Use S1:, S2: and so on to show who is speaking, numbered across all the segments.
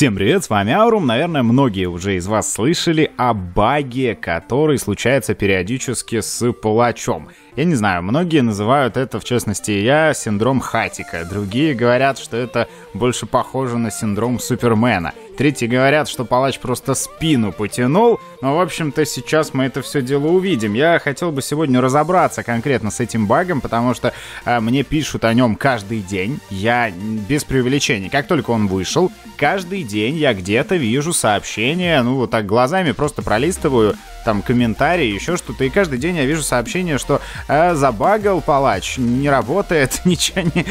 S1: Всем привет, с вами Аурум. Наверное, многие уже из вас слышали о баге, который случается периодически с палачом. Я не знаю, многие называют это, в частности, я, синдром Хатика. Другие говорят, что это больше похоже на синдром Супермена. Третьи говорят, что палач просто спину потянул. Но, в общем-то, сейчас мы это все дело увидим. Я хотел бы сегодня разобраться конкретно с этим багом, потому что э, мне пишут о нем каждый день. Я без преувеличений. Как только он вышел, каждый день я где-то вижу сообщения, ну, вот так глазами просто пролистываю, там комментарии, еще что-то. И каждый день я вижу сообщение, что э, забагал палач, не работает, ничего не,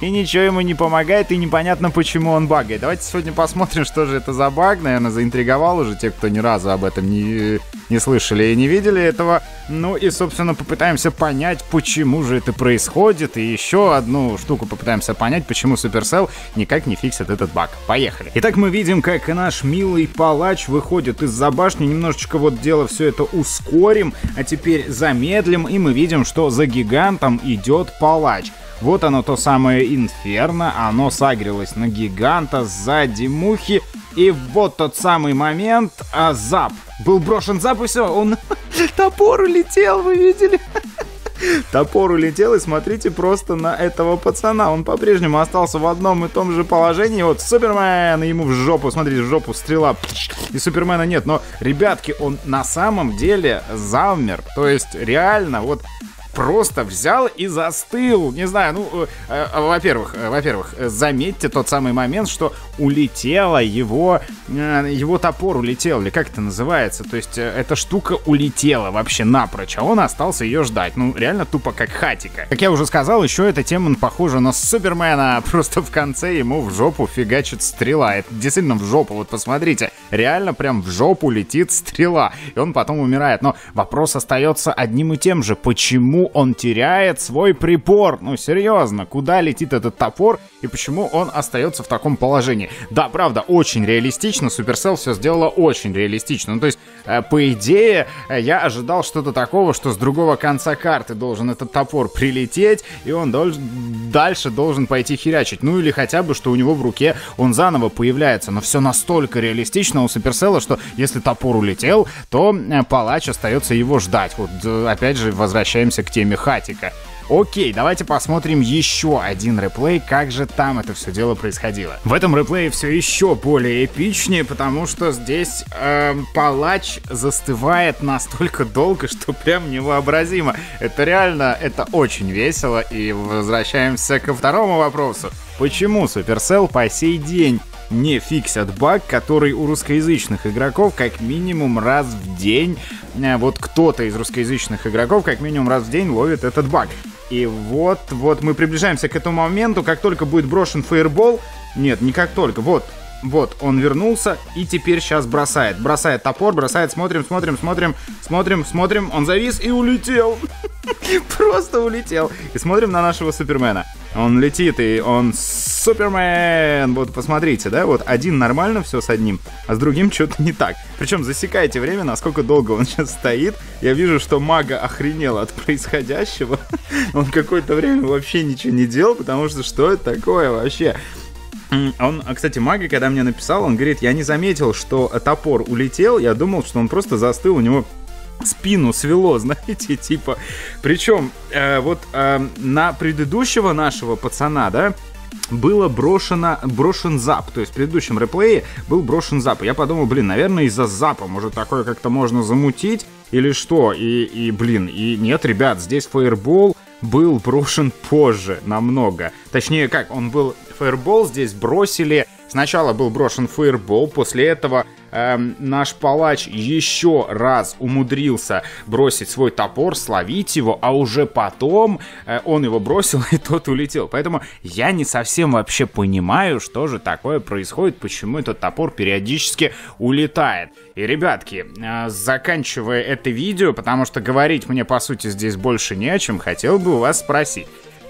S1: и ничего ему не помогает, и непонятно, почему он багает. Давайте сегодня посмотрим, что же это за баг. Наверное, заинтриговал уже те, кто ни разу об этом не, не слышали и не видели этого. Ну и, собственно, попытаемся понять, почему же это происходит. И еще одну штуку попытаемся понять, почему Supercell никак не фиксит этот баг. Поехали. Итак, мы видим, как наш милый палач выходит из-за башни. Немножечко вот дело все это ускорим, а теперь замедлим, и мы видим, что за гигантом идет палач. Вот оно то самое инферно, оно сагрилось на гиганта сзади мухи, и вот тот самый момент, а зап. Был брошен зап, и все, он... Топор улетел, вы видели? Топор улетел, и смотрите просто на этого пацана. Он по-прежнему остался в одном и том же положении. Вот Супермен, ему в жопу, смотрите, в жопу стрела. И Супермена нет. Но, ребятки, он на самом деле замер. То есть, реально, вот просто взял и застыл. Не знаю, ну, э, э, во-первых, э, во-первых, заметьте тот самый момент, что улетела его, э, его топор улетел, или как это называется. То есть э, эта штука улетела вообще напрочь, а он остался ее ждать. Ну, реально тупо как хатика. Как я уже сказал, еще эта тема похожа на Супермена. Просто в конце ему в жопу фигачит стрела. Это действительно в жопу, вот посмотрите. Реально прям в жопу летит стрела. И он потом умирает. Но вопрос остается одним и тем же. Почему он теряет свой припор. Ну, серьезно, куда летит этот топор и почему он остается в таком положении? Да, правда, очень реалистично, Supercell все сделала очень реалистично. Ну, то есть, э, по идее, э, я ожидал что-то такого, что с другого конца карты должен этот топор прилететь, и он должен, дальше должен пойти херячить. Ну, или хотя бы, что у него в руке он заново появляется. Но все настолько реалистично у Supercell, что если топор улетел, то э, палач остается его ждать. Вот, опять же, возвращаемся к теме Хатика. Окей, давайте посмотрим еще один реплей, как же там это все дело происходило. В этом реплее все еще более эпичнее, потому что здесь э, палач застывает настолько долго, что прям невообразимо. Это реально, это очень весело. И возвращаемся ко второму вопросу. Почему Supercell по сей день не фиксят баг, который у русскоязычных игроков как минимум раз в день, э, вот кто-то из русскоязычных игроков как минимум раз в день ловит этот баг. И вот, вот мы приближаемся к этому моменту, как только будет брошен фейербол, нет, не как только, вот, вот, он вернулся и теперь сейчас бросает. Бросает топор, бросает, смотрим, смотрим, смотрим, смотрим, смотрим. Он завис и улетел. Просто улетел. И смотрим на нашего Супермена. Он летит, и он Супермен! Вот посмотрите, да, вот один нормально все с одним, а с другим что-то не так. Причем засекайте время, насколько долго он сейчас стоит. Я вижу, что мага охренел от происходящего. Он какое-то время вообще ничего не делал, потому что что это такое вообще? Он, кстати, мага, когда мне написал, он говорит, я не заметил, что топор улетел, я думал, что он просто застыл, у него спину свело, знаете, типа. Причем, э, вот э, на предыдущего нашего пацана, да, было брошено, брошен зап. То есть в предыдущем реплее был брошен зап. Я подумал, блин, наверное, из-за запа. Может, такое как-то можно замутить или что? И, и, блин, и нет, ребят, здесь фаербол был брошен позже намного. Точнее, как, он был... Фаербол здесь бросили... Сначала был брошен фаербол, после этого э, наш палач еще раз умудрился бросить свой топор, словить его, а уже потом э, он его бросил и тот улетел. Поэтому я не совсем вообще понимаю, что же такое происходит, почему этот топор периодически улетает. И, ребятки, э, заканчивая это видео, потому что говорить мне по сути здесь больше не о чем, хотел бы у вас спросить.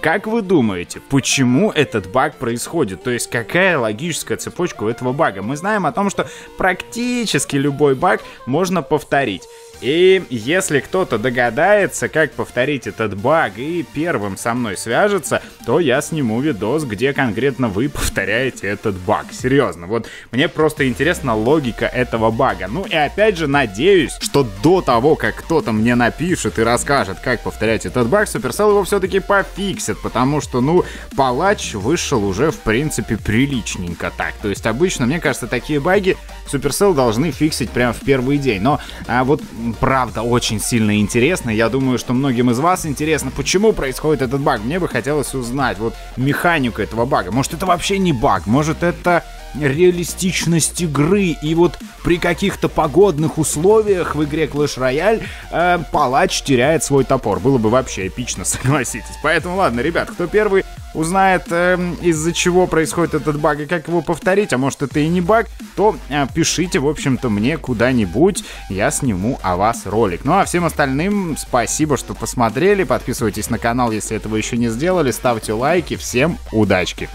S1: Как вы думаете, почему этот баг происходит? То есть какая логическая цепочка у этого бага? Мы знаем о том, что практически любой баг можно повторить. И если кто-то догадается, как повторить этот баг и первым со мной свяжется, то я сниму видос, где конкретно вы повторяете этот баг. Серьезно, вот мне просто интересна логика этого бага. Ну и опять же, надеюсь, что до того, как кто-то мне напишет и расскажет, как повторять этот баг, Supercell его все-таки пофиксит, потому что, ну, палач вышел уже, в принципе, приличненько так. То есть обычно, мне кажется, такие баги Supercell должны фиксить прямо в первый день. Но а вот правда очень сильно интересно. Я думаю, что многим из вас интересно, почему происходит этот баг. Мне бы хотелось узнать вот механику этого бага. Может, это вообще не баг, может, это реалистичность игры. И вот при каких-то погодных условиях в игре Clash Royale э, палач теряет свой топор. Было бы вообще эпично, согласитесь. Поэтому ладно, ребят, кто первый узнает, э, из-за чего происходит этот баг и как его повторить, а может это и не баг, то э, пишите, в общем-то, мне куда-нибудь, я сниму о вас ролик. Ну а всем остальным спасибо, что посмотрели, подписывайтесь на канал, если этого еще не сделали, ставьте лайки, всем удачки!